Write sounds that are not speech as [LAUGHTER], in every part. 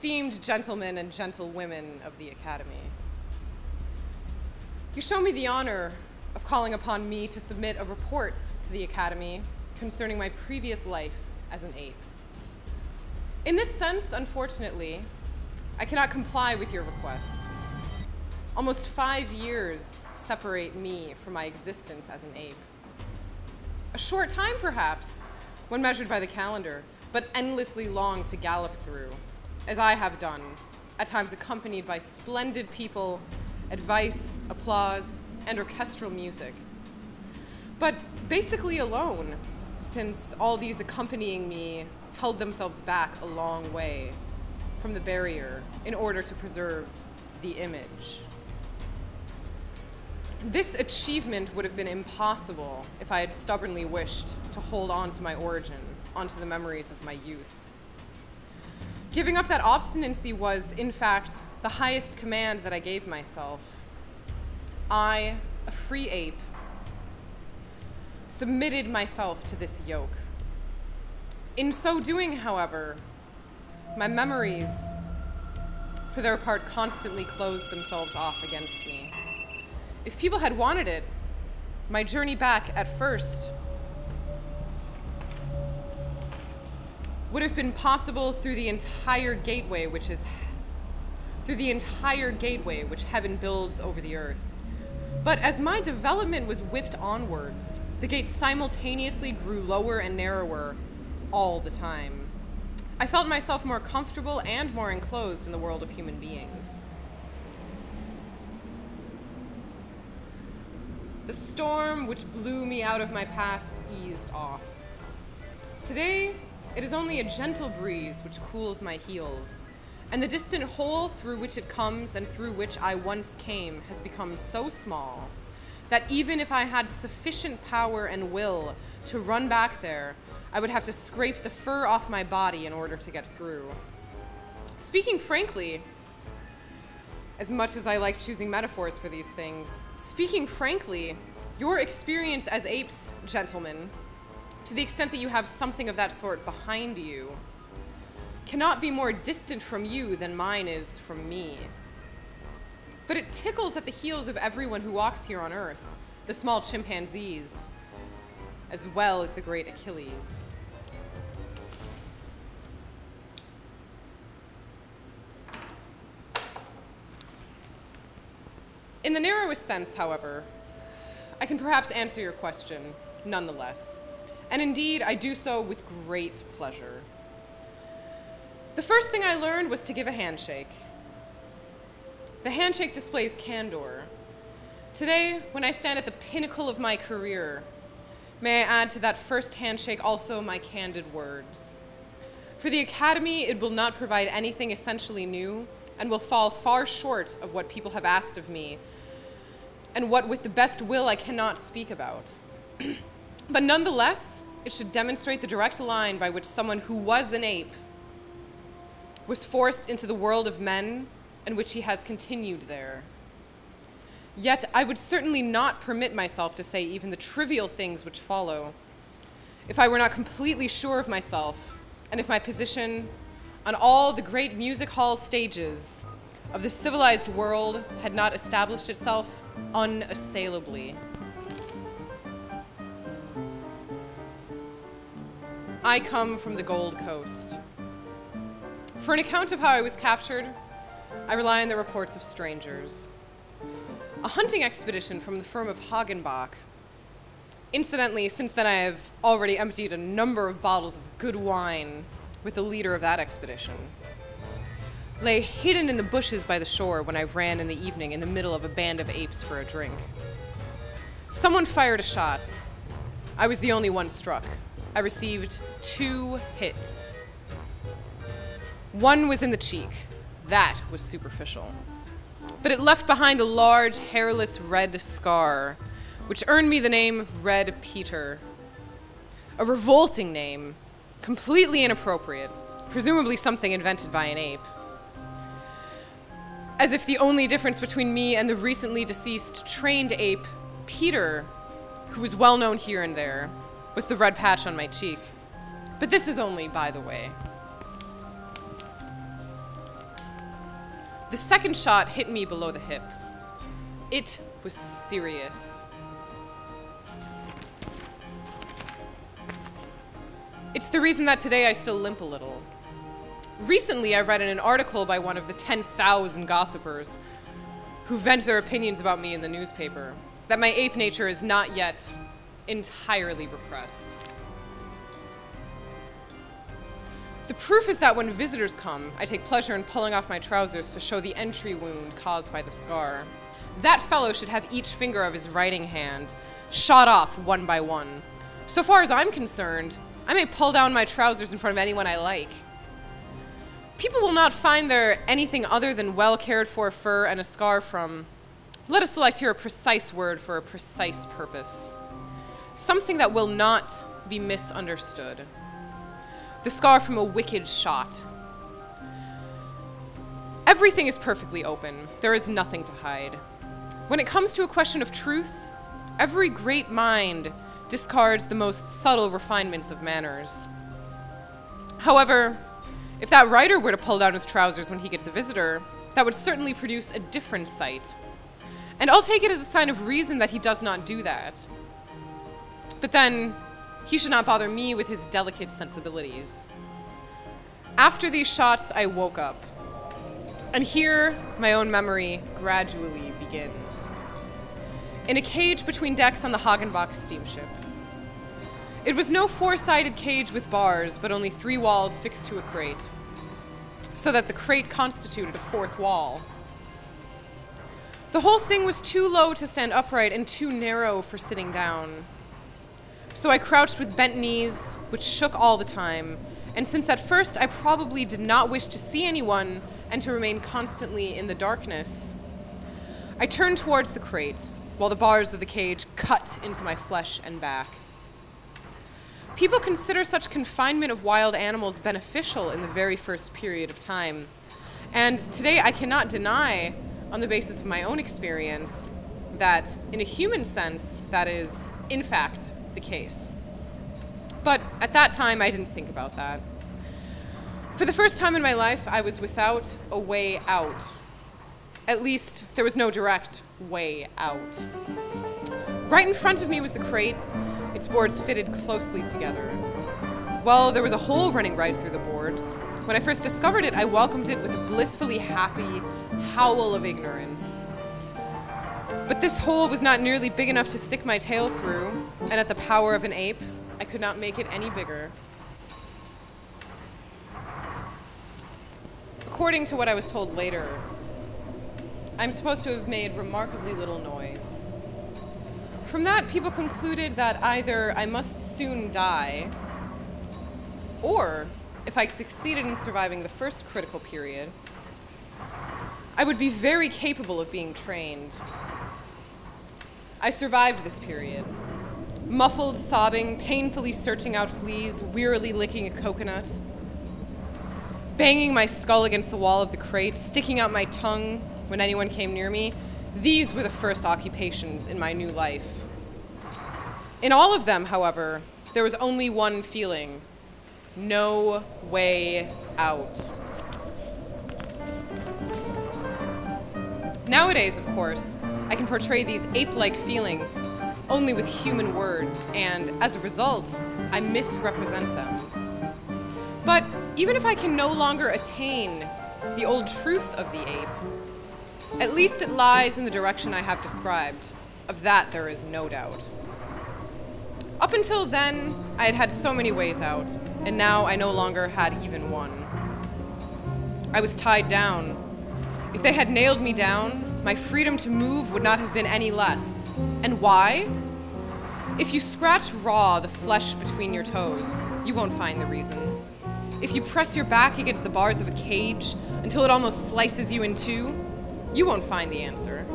esteemed gentlemen and gentlewomen of the Academy. You show me the honor of calling upon me to submit a report to the Academy concerning my previous life as an ape. In this sense, unfortunately, I cannot comply with your request. Almost five years separate me from my existence as an ape. A short time, perhaps, when measured by the calendar, but endlessly long to gallop through, as I have done, at times accompanied by splendid people, advice, applause, and orchestral music. But basically alone, since all these accompanying me held themselves back a long way from the barrier in order to preserve the image. This achievement would have been impossible if I had stubbornly wished to hold on to my origin, onto the memories of my youth. Giving up that obstinacy was, in fact, the highest command that I gave myself. I, a free ape, submitted myself to this yoke. In so doing, however, my memories, for their part, constantly closed themselves off against me. If people had wanted it, my journey back at first would have been possible through the entire gateway which is through the entire gateway which heaven builds over the earth. But as my development was whipped onwards, the gate simultaneously grew lower and narrower all the time. I felt myself more comfortable and more enclosed in the world of human beings. The storm which blew me out of my past eased off. Today, it is only a gentle breeze which cools my heels, and the distant hole through which it comes and through which I once came has become so small that even if I had sufficient power and will to run back there, I would have to scrape the fur off my body in order to get through. Speaking frankly, as much as I like choosing metaphors for these things, speaking frankly, your experience as apes, gentlemen, to the extent that you have something of that sort behind you, cannot be more distant from you than mine is from me. But it tickles at the heels of everyone who walks here on Earth, the small chimpanzees, as well as the great Achilles. In the narrowest sense, however, I can perhaps answer your question nonetheless. And indeed, I do so with great pleasure. The first thing I learned was to give a handshake. The handshake displays candor. Today, when I stand at the pinnacle of my career, may I add to that first handshake also my candid words. For the Academy, it will not provide anything essentially new and will fall far short of what people have asked of me and what, with the best will, I cannot speak about. [CLEARS THROAT] but nonetheless, it should demonstrate the direct line by which someone who was an ape was forced into the world of men and which he has continued there. Yet I would certainly not permit myself to say even the trivial things which follow if I were not completely sure of myself and if my position on all the great music hall stages of the civilized world had not established itself unassailably. I come from the Gold Coast. For an account of how I was captured, I rely on the reports of strangers. A hunting expedition from the firm of Hagenbeck. Incidentally, since then I have already emptied a number of bottles of good wine with the leader of that expedition lay hidden in the bushes by the shore when I ran in the evening in the middle of a band of apes for a drink. Someone fired a shot. I was the only one struck. I received two hits. One was in the cheek. That was superficial. But it left behind a large, hairless red scar, which earned me the name Red Peter. A revolting name, completely inappropriate, presumably something invented by an ape as if the only difference between me and the recently deceased trained ape, Peter, who was well known here and there, was the red patch on my cheek. But this is only by the way. The second shot hit me below the hip. It was serious. It's the reason that today I still limp a little. Recently, I read in an article by one of the 10,000 gossipers who vent their opinions about me in the newspaper that my ape nature is not yet entirely repressed. The proof is that when visitors come, I take pleasure in pulling off my trousers to show the entry wound caused by the scar. That fellow should have each finger of his writing hand shot off one by one. So far as I'm concerned, I may pull down my trousers in front of anyone I like. People will not find there anything other than well cared for fur and a scar from, let us select here a precise word for a precise purpose. Something that will not be misunderstood. The scar from a wicked shot. Everything is perfectly open. There is nothing to hide. When it comes to a question of truth, every great mind discards the most subtle refinements of manners. However, if that writer were to pull down his trousers when he gets a visitor, that would certainly produce a different sight. And I'll take it as a sign of reason that he does not do that. But then, he should not bother me with his delicate sensibilities. After these shots, I woke up. And here, my own memory gradually begins. In a cage between decks on the Hagenbeck steamship. It was no four sided cage with bars, but only three walls fixed to a crate, so that the crate constituted a fourth wall. The whole thing was too low to stand upright and too narrow for sitting down. So I crouched with bent knees, which shook all the time, and since at first I probably did not wish to see anyone and to remain constantly in the darkness, I turned towards the crate while the bars of the cage cut into my flesh and back. People consider such confinement of wild animals beneficial in the very first period of time. And today I cannot deny, on the basis of my own experience, that in a human sense, that is, in fact, the case. But at that time, I didn't think about that. For the first time in my life, I was without a way out. At least, there was no direct way out. Right in front of me was the crate, its boards fitted closely together. Well, there was a hole running right through the boards. When I first discovered it, I welcomed it with a blissfully happy howl of ignorance. But this hole was not nearly big enough to stick my tail through, and at the power of an ape, I could not make it any bigger. According to what I was told later, I'm supposed to have made remarkably little noise. From that, people concluded that either I must soon die, or if I succeeded in surviving the first critical period, I would be very capable of being trained. I survived this period. Muffled, sobbing, painfully searching out fleas, wearily licking a coconut, banging my skull against the wall of the crate, sticking out my tongue when anyone came near me, these were the first occupations in my new life. In all of them, however, there was only one feeling no way out. Nowadays, of course, I can portray these ape like feelings only with human words, and as a result, I misrepresent them. But even if I can no longer attain the old truth of the ape, at least it lies in the direction I have described. Of that, there is no doubt. Up until then, I had had so many ways out, and now I no longer had even one. I was tied down. If they had nailed me down, my freedom to move would not have been any less. And why? If you scratch raw the flesh between your toes, you won't find the reason. If you press your back against the bars of a cage until it almost slices you in two, you won't find the answer.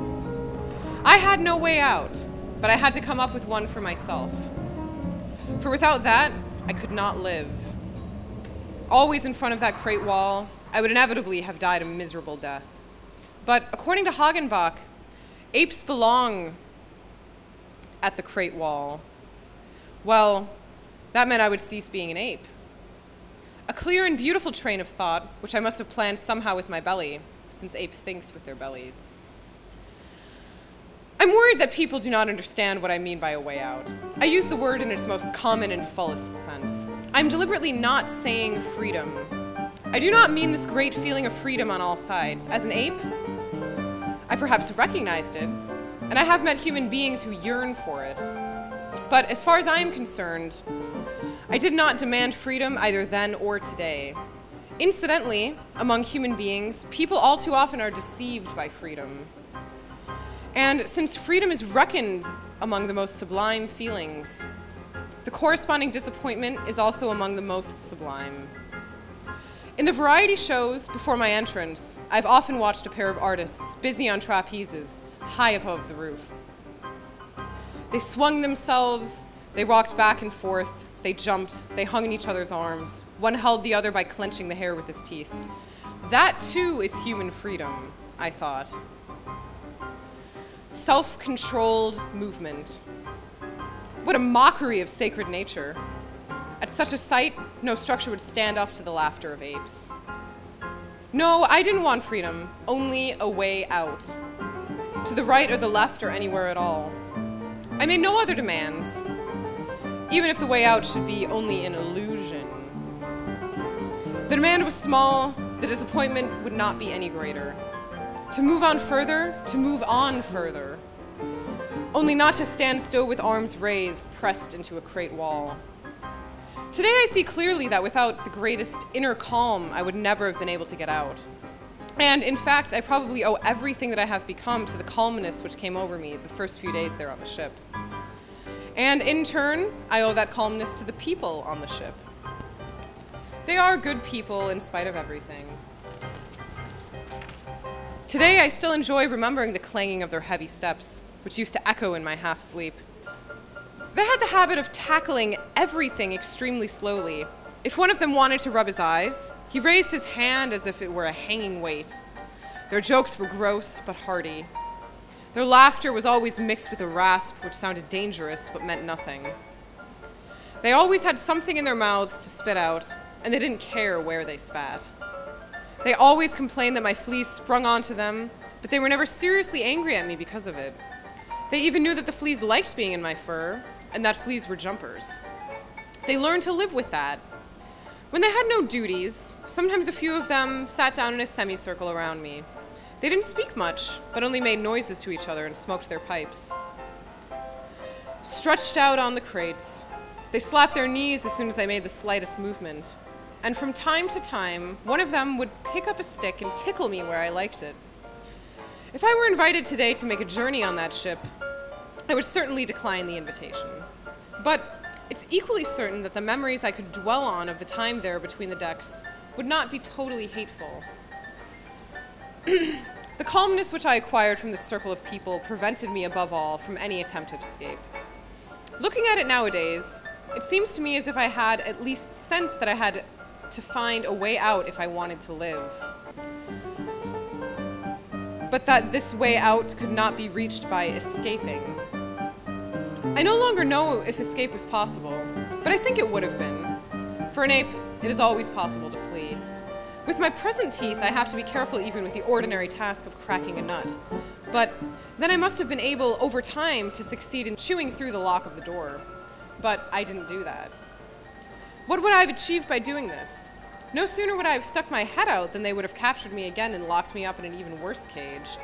I had no way out, but I had to come up with one for myself. For without that, I could not live. Always in front of that crate wall, I would inevitably have died a miserable death. But according to Hagenbeck, apes belong at the crate wall. Well, that meant I would cease being an ape. A clear and beautiful train of thought, which I must have planned somehow with my belly, since ape thinks with their bellies. I'm worried that people do not understand what I mean by a way out. I use the word in its most common and fullest sense. I'm deliberately not saying freedom. I do not mean this great feeling of freedom on all sides. As an ape, I perhaps recognized it, and I have met human beings who yearn for it. But as far as I am concerned, I did not demand freedom either then or today. Incidentally, among human beings, people all too often are deceived by freedom. And since freedom is reckoned among the most sublime feelings, the corresponding disappointment is also among the most sublime. In the variety shows before my entrance, I've often watched a pair of artists busy on trapezes high above the roof. They swung themselves, they rocked back and forth, they jumped, they hung in each other's arms. One held the other by clenching the hair with his teeth. That too is human freedom, I thought. Self controlled movement. What a mockery of sacred nature. At such a sight, no structure would stand up to the laughter of apes. No, I didn't want freedom, only a way out. To the right or the left or anywhere at all. I made no other demands even if the way out should be only an illusion. The demand was small, the disappointment would not be any greater. To move on further, to move on further. Only not to stand still with arms raised, pressed into a crate wall. Today I see clearly that without the greatest inner calm, I would never have been able to get out. And in fact, I probably owe everything that I have become to the calmness which came over me the first few days there on the ship. And in turn, I owe that calmness to the people on the ship. They are good people in spite of everything. Today, I still enjoy remembering the clanging of their heavy steps, which used to echo in my half sleep. They had the habit of tackling everything extremely slowly. If one of them wanted to rub his eyes, he raised his hand as if it were a hanging weight. Their jokes were gross but hearty. Their laughter was always mixed with a rasp which sounded dangerous but meant nothing. They always had something in their mouths to spit out, and they didn't care where they spat. They always complained that my fleas sprung onto them, but they were never seriously angry at me because of it. They even knew that the fleas liked being in my fur, and that fleas were jumpers. They learned to live with that. When they had no duties, sometimes a few of them sat down in a semicircle around me, they didn't speak much, but only made noises to each other and smoked their pipes. Stretched out on the crates, they slapped their knees as soon as they made the slightest movement. And from time to time, one of them would pick up a stick and tickle me where I liked it. If I were invited today to make a journey on that ship, I would certainly decline the invitation. But it's equally certain that the memories I could dwell on of the time there between the decks would not be totally hateful. [CLEARS THROAT] the calmness which I acquired from this circle of people prevented me, above all, from any attempt at escape. Looking at it nowadays, it seems to me as if I had at least sense that I had to find a way out if I wanted to live. But that this way out could not be reached by escaping. I no longer know if escape was possible, but I think it would have been. For an ape, it is always possible to flee. With my present teeth, I have to be careful even with the ordinary task of cracking a nut. But then I must have been able, over time, to succeed in chewing through the lock of the door. But I didn't do that. What would I have achieved by doing this? No sooner would I have stuck my head out than they would have captured me again and locked me up in an even worse cage.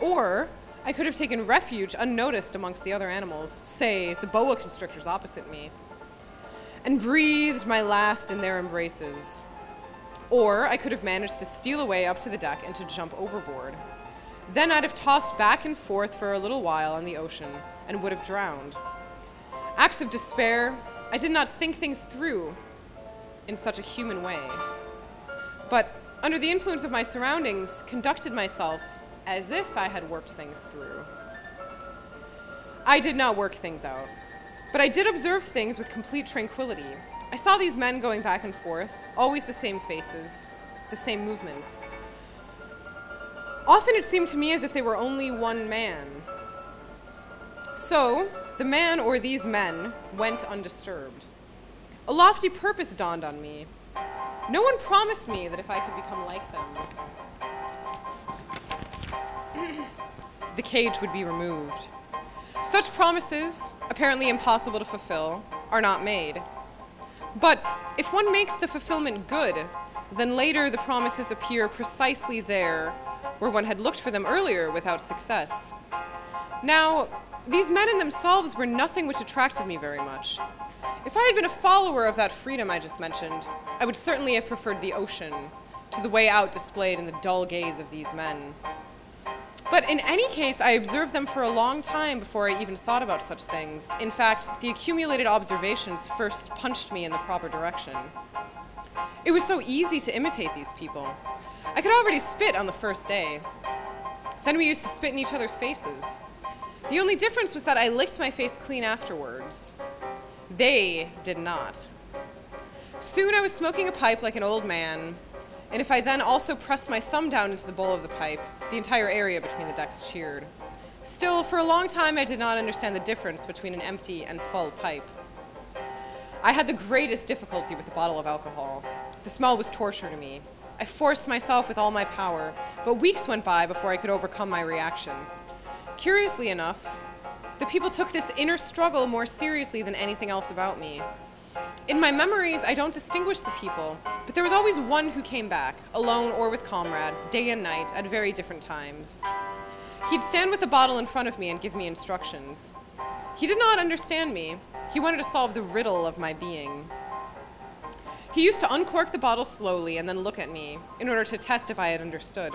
Or I could have taken refuge unnoticed amongst the other animals, say, the boa constrictors opposite me, and breathed my last in their embraces. Or I could have managed to steal away up to the deck and to jump overboard. Then I'd have tossed back and forth for a little while on the ocean and would have drowned. Acts of despair, I did not think things through in such a human way. But under the influence of my surroundings, conducted myself as if I had worked things through. I did not work things out, but I did observe things with complete tranquility I saw these men going back and forth, always the same faces, the same movements. Often it seemed to me as if they were only one man. So, the man or these men went undisturbed. A lofty purpose dawned on me. No one promised me that if I could become like them. The cage would be removed. Such promises, apparently impossible to fulfill, are not made. But if one makes the fulfillment good, then later the promises appear precisely there where one had looked for them earlier without success. Now, these men in themselves were nothing which attracted me very much. If I had been a follower of that freedom I just mentioned, I would certainly have preferred the ocean to the way out displayed in the dull gaze of these men. But in any case, I observed them for a long time before I even thought about such things. In fact, the accumulated observations first punched me in the proper direction. It was so easy to imitate these people. I could already spit on the first day. Then we used to spit in each other's faces. The only difference was that I licked my face clean afterwards. They did not. Soon I was smoking a pipe like an old man, and if I then also pressed my thumb down into the bowl of the pipe, the entire area between the decks cheered. Still, for a long time, I did not understand the difference between an empty and full pipe. I had the greatest difficulty with the bottle of alcohol. The smell was torture to me. I forced myself with all my power, but weeks went by before I could overcome my reaction. Curiously enough, the people took this inner struggle more seriously than anything else about me. In my memories, I don't distinguish the people, but there was always one who came back, alone or with comrades, day and night, at very different times. He'd stand with a bottle in front of me and give me instructions. He did not understand me. He wanted to solve the riddle of my being. He used to uncork the bottle slowly and then look at me in order to test if I had understood.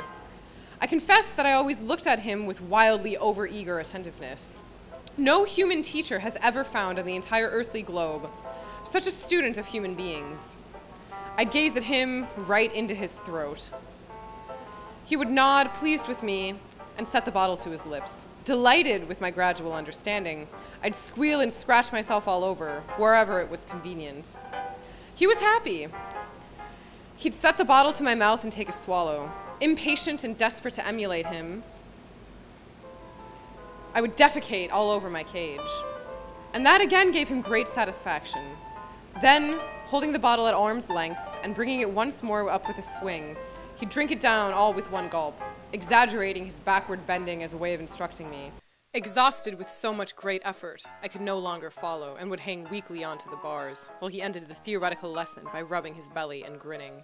I confess that I always looked at him with wildly overeager attentiveness. No human teacher has ever found on the entire earthly globe such a student of human beings. I'd gaze at him right into his throat. He would nod, pleased with me, and set the bottle to his lips. Delighted with my gradual understanding, I'd squeal and scratch myself all over, wherever it was convenient. He was happy. He'd set the bottle to my mouth and take a swallow. Impatient and desperate to emulate him, I would defecate all over my cage. And that again gave him great satisfaction. Then, holding the bottle at arm's length and bringing it once more up with a swing, he'd drink it down all with one gulp, exaggerating his backward bending as a way of instructing me. Exhausted with so much great effort, I could no longer follow and would hang weakly onto the bars, while he ended the theoretical lesson by rubbing his belly and grinning.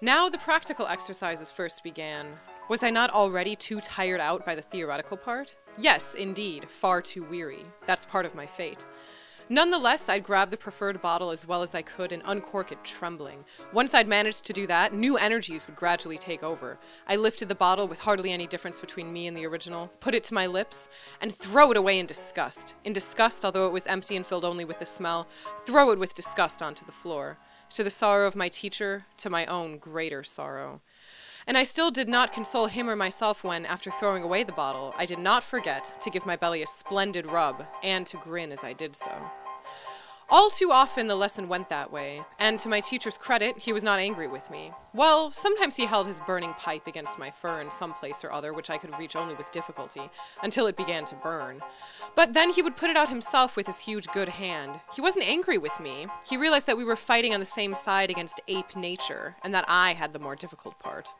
Now the practical exercises first began. Was I not already too tired out by the theoretical part? Yes, indeed, far too weary. That's part of my fate. Nonetheless, I'd grab the preferred bottle as well as I could and uncork it trembling. Once I'd managed to do that, new energies would gradually take over. I lifted the bottle with hardly any difference between me and the original, put it to my lips, and throw it away in disgust. In disgust, although it was empty and filled only with the smell, throw it with disgust onto the floor. To the sorrow of my teacher, to my own greater sorrow. And I still did not console him or myself when, after throwing away the bottle, I did not forget to give my belly a splendid rub and to grin as I did so. All too often the lesson went that way, and to my teacher's credit, he was not angry with me. Well, sometimes he held his burning pipe against my fur in some place or other, which I could reach only with difficulty, until it began to burn. But then he would put it out himself with his huge good hand. He wasn't angry with me. He realized that we were fighting on the same side against ape nature, and that I had the more difficult part.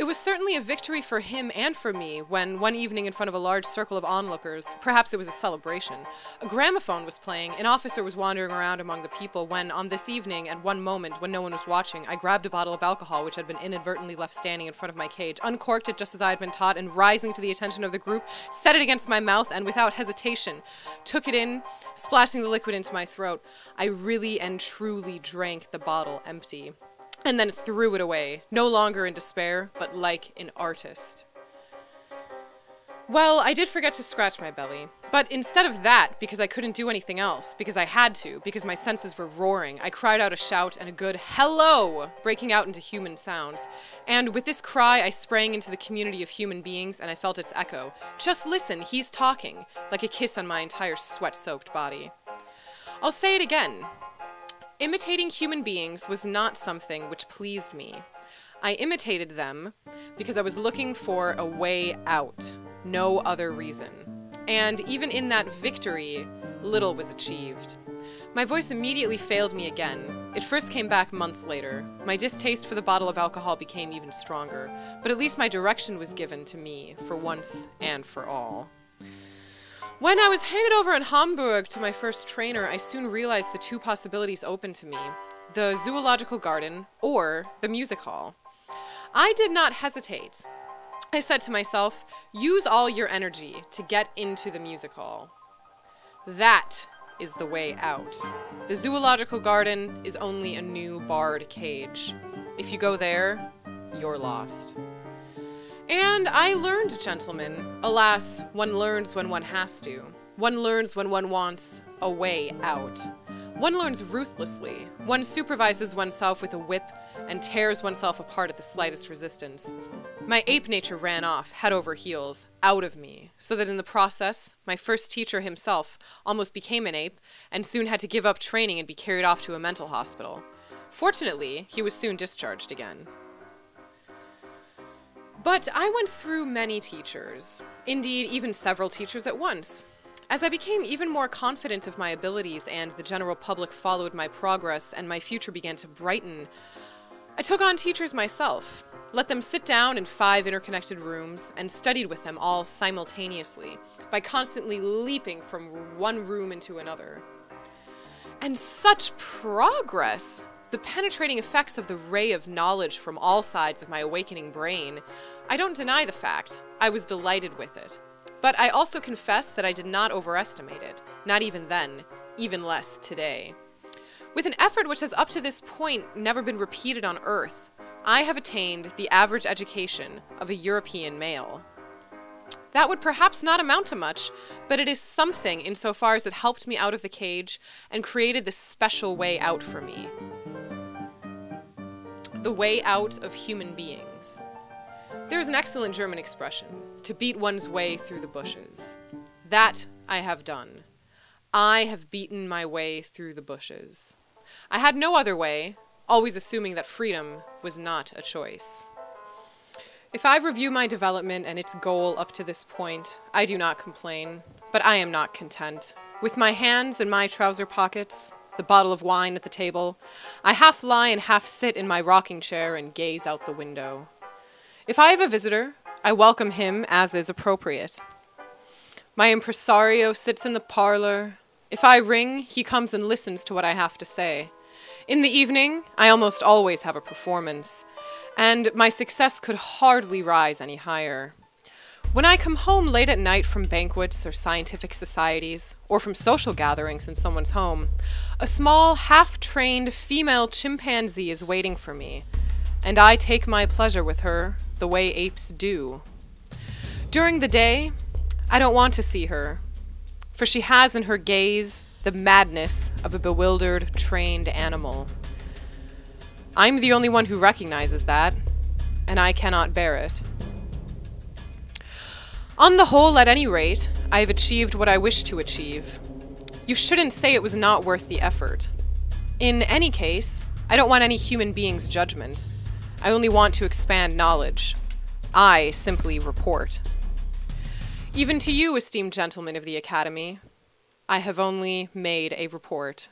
It was certainly a victory for him and for me when, one evening in front of a large circle of onlookers, perhaps it was a celebration, a gramophone was playing, an officer was wandering around among the people when, on this evening, at one moment when no one was watching, I grabbed a bottle of alcohol which had been inadvertently left standing in front of my cage, uncorked it just as I had been taught, and rising to the attention of the group, set it against my mouth and, without hesitation, took it in, splashing the liquid into my throat. I really and truly drank the bottle empty and then threw it away, no longer in despair, but like an artist. Well, I did forget to scratch my belly. But instead of that, because I couldn't do anything else, because I had to, because my senses were roaring, I cried out a shout and a good hello, breaking out into human sounds. And with this cry, I sprang into the community of human beings and I felt its echo. Just listen, he's talking, like a kiss on my entire sweat soaked body. I'll say it again. Imitating human beings was not something which pleased me. I imitated them because I was looking for a way out, no other reason. And even in that victory, little was achieved. My voice immediately failed me again, It first came back months later. My distaste for the bottle of alcohol became even stronger, but at least my direction was given to me for once and for all. When I was handed over in Hamburg to my first trainer, I soon realized the two possibilities open to me the zoological garden or the music hall. I did not hesitate. I said to myself, use all your energy to get into the music hall. That is the way out. The zoological garden is only a new barred cage. If you go there, you're lost. And I learned, gentlemen. Alas, one learns when one has to. One learns when one wants a way out. One learns ruthlessly. One supervises oneself with a whip and tears oneself apart at the slightest resistance. My ape nature ran off, head over heels, out of me, so that in the process, my first teacher himself almost became an ape and soon had to give up training and be carried off to a mental hospital. Fortunately, he was soon discharged again. But I went through many teachers, indeed, even several teachers at once. As I became even more confident of my abilities and the general public followed my progress and my future began to brighten, I took on teachers myself, let them sit down in five interconnected rooms, and studied with them all simultaneously by constantly leaping from one room into another. And such progress! The penetrating effects of the ray of knowledge from all sides of my awakening brain. I don't deny the fact. I was delighted with it. But I also confess that I did not overestimate it, not even then, even less today. With an effort which has up to this point never been repeated on Earth, I have attained the average education of a European male. That would perhaps not amount to much, but it is something insofar as it helped me out of the cage and created this special way out for me. The way out of human beings. There is an excellent German expression to beat one's way through the bushes. That I have done. I have beaten my way through the bushes. I had no other way, always assuming that freedom was not a choice. If I review my development and its goal up to this point, I do not complain, but I am not content. With my hands in my trouser pockets, the bottle of wine at the table, I half lie and half sit in my rocking chair and gaze out the window. If I have a visitor, I welcome him as is appropriate. My impresario sits in the parlor. If I ring, he comes and listens to what I have to say. In the evening, I almost always have a performance, and my success could hardly rise any higher. When I come home late at night from banquets or scientific societies, or from social gatherings in someone's home, a small, half trained female chimpanzee is waiting for me, and I take my pleasure with her the way apes do. During the day, I don't want to see her, for she has in her gaze the madness of a bewildered, trained animal. I'm the only one who recognizes that, and I cannot bear it. On the whole, at any rate, I have achieved what I wished to achieve. You shouldn't say it was not worth the effort. In any case, I don't want any human being's judgment. I only want to expand knowledge. I simply report. Even to you, esteemed gentlemen of the Academy, I have only made a report.